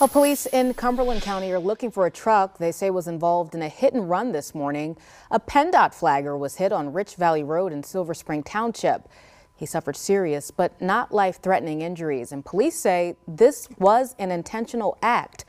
Well, police in Cumberland County are looking for a truck they say was involved in a hit and run this morning. A PennDOT flagger was hit on Rich Valley Road in Silver Spring Township. He suffered serious but not life-threatening injuries, and police say this was an intentional act.